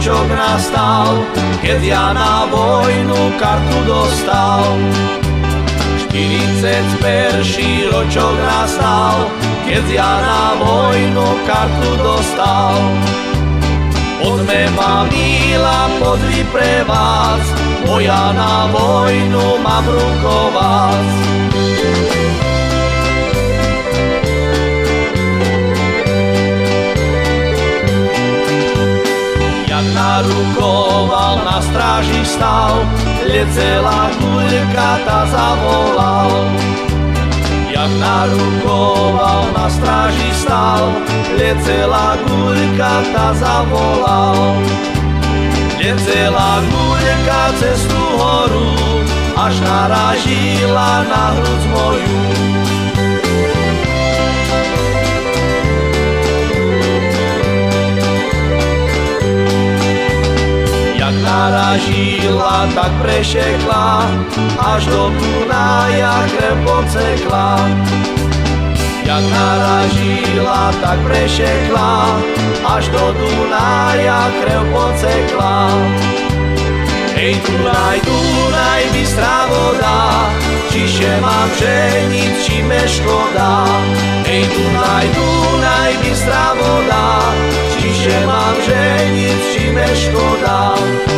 ročok nastal, keď ja na vojnu kartu dostal. 41. ročok nastal, keď ja na vojnu kartu dostal. Poďme ma milá, podri pre vás, moja na vojnu mám rukovác. Jak narukoval, na stráži stal, lecela guľka ta zavolal. Jak narukoval, na stráži stal, lecela guľka ta zavolal. Lecela guľka cez tú horu, až naražila na hruď moju. Naražila, tak prešekla, až do Dunaja krev pocekla. Jak naražila, tak prešekla, až do Dunaja krev pocekla. Hej Dunaj, Dunaj, bystrá voda, čiže mám ženiť, či me škoda. Hej Dunaj, Dunaj, bystrá voda, čiže mám ženiť, či me škoda.